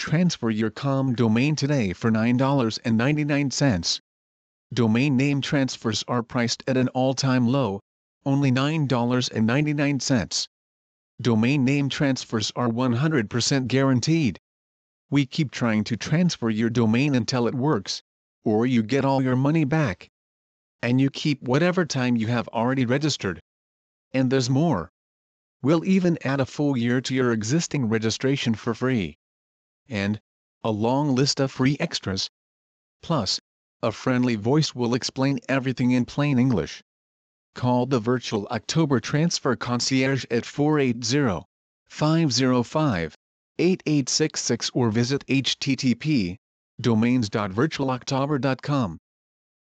Transfer your .com domain today for $9.99. Domain name transfers are priced at an all-time low, only $9.99. Domain name transfers are 100% guaranteed. We keep trying to transfer your domain until it works, or you get all your money back. And you keep whatever time you have already registered. And there's more. We'll even add a full year to your existing registration for free. And, a long list of free extras. Plus, a friendly voice will explain everything in plain English. Call the virtual October transfer concierge at 480 505 8866 or visit http domains.virtualoctober.com.